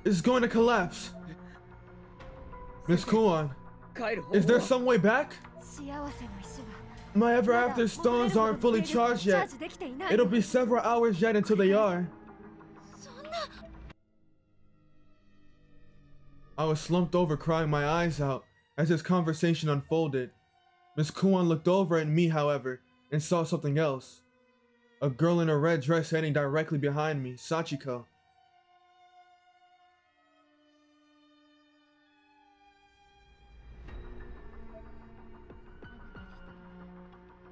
is going to collapse. Miss Kuon, is there some way back? My ever after stones aren't fully charged yet. It'll be several hours yet until they are. I was slumped over crying my eyes out as this conversation unfolded. Miss Kuon looked over at me, however, and saw something else. A girl in a red dress standing directly behind me, Sachiko.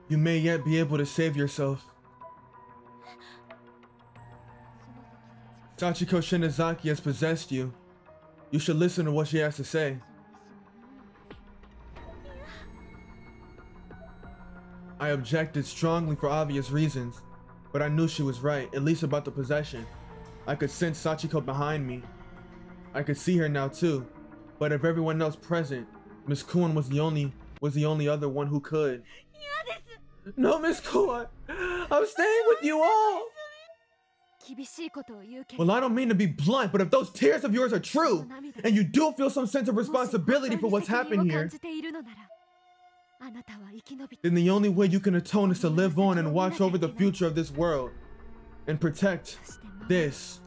You may yet be able to save yourself. Sachiko Shinozaki has possessed you. You should listen to what she has to say. I objected strongly for obvious reasons, but I knew she was right, at least about the possession. I could sense Sachiko behind me. I could see her now too, but of everyone else present, Miss Kuon was the only was the only other one who could. No, Miss Kuon. I'm staying with you all. Well, I don't mean to be blunt, but if those tears of yours are true, and you do feel some sense of responsibility for what's happened here, then the only way you can atone is to live on and watch over the future of this world and protect this.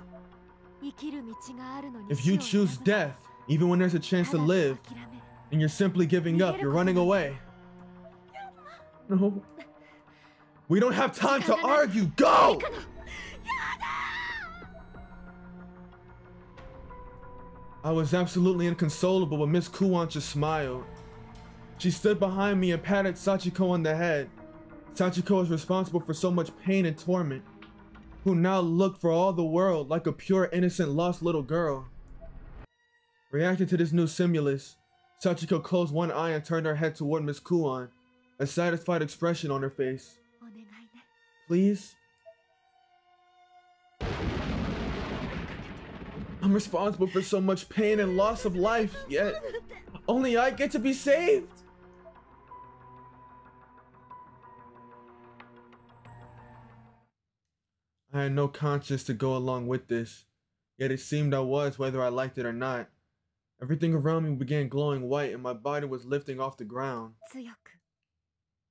If you choose death, even when there's a chance to live, and you're simply giving up, you're running away. No. We don't have time to argue. Go! I was absolutely inconsolable, but Miss Kuon just smiled. She stood behind me and patted Sachiko on the head. Sachiko was responsible for so much pain and torment, who now looked for all the world like a pure, innocent, lost little girl. Reacting to this new stimulus, Sachiko closed one eye and turned her head toward Miss Kuon, a satisfied expression on her face. Please? I'm responsible for so much pain and loss of life, yet only I get to be saved! I had no conscience to go along with this, yet it seemed I was whether I liked it or not. Everything around me began glowing white and my body was lifting off the ground.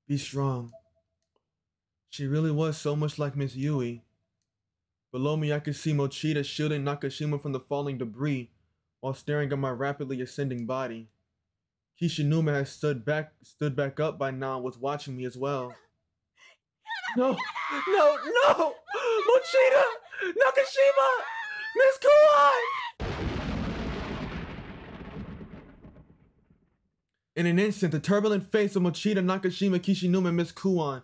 Be strong. She really was so much like Miss Yui. Below me, I could see Mochida shielding Nakashima from the falling debris while staring at my rapidly ascending body. Kishinuma had stood back, stood back up by now and was watching me as well. No, no, no! Mochida! Nakashima! Miss Kuon! In an instant, the turbulent face of Mochida, Nakashima, Kishinuma, and Miss Kuon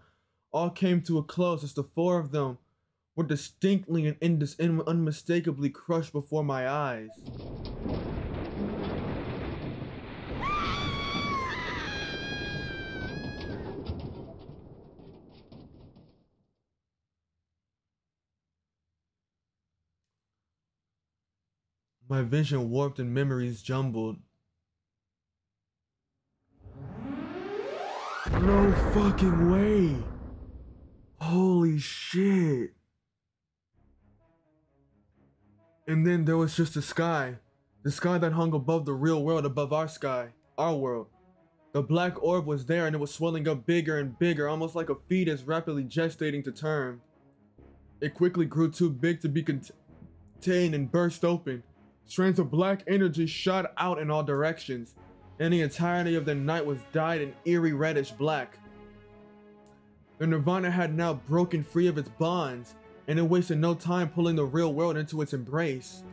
all came to a close as the four of them were distinctly and indis- unmistakably crushed before my eyes. My vision warped and memories jumbled. No fucking way. Holy shit. And then there was just the sky. The sky that hung above the real world, above our sky, our world. The black orb was there and it was swelling up bigger and bigger, almost like a fetus rapidly gestating to term. It quickly grew too big to be contained and burst open. Strands of black energy shot out in all directions, and the entirety of the night was dyed in eerie reddish black. The Nirvana had now broken free of its bonds, and it wasted no time pulling the real world into its embrace.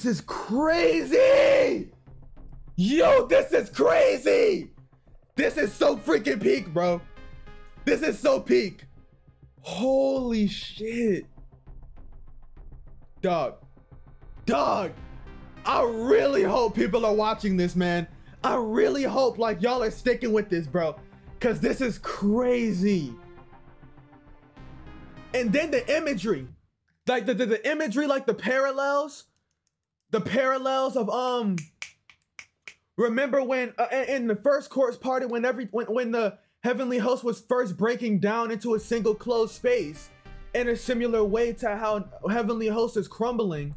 This is crazy! Yo, this is crazy! This is so freaking peak, bro. This is so peak. Holy shit. Dog. Dog. I really hope people are watching this, man. I really hope like y'all are sticking with this, bro. Cause this is crazy. And then the imagery like the, the, the imagery like the parallels the parallels of um remember when uh, in- the first Corpse Party when every when, when the heavenly host was first breaking down into a single closed space in a similar way to how heavenly host is crumbling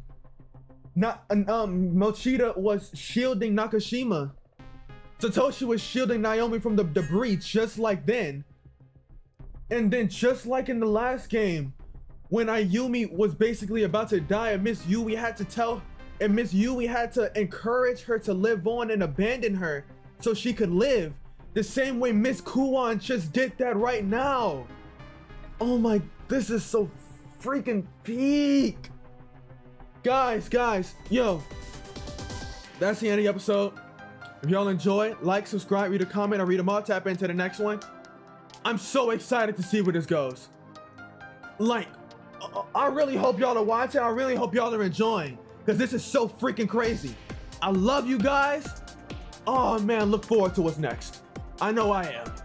not um mochida was shielding nakashima. Satoshi was shielding naomi from the debris just like then. And then just like in the last game when Ayumi was basically about to die and Miss Yui had to tell and Miss Yui had to encourage her to live on and abandon her so she could live the same way Miss Kuon just did that right now. Oh my, this is so freaking peak. Guys, guys, yo, that's the end of the episode. If y'all enjoy, like, subscribe, read a comment, or read them all, tap into the next one. I'm so excited to see where this goes. Like, I- I really hope y'all are watching. I really hope y'all are enjoying because this is so freaking crazy. I love you guys. Oh man, look forward to what's next. I know I am.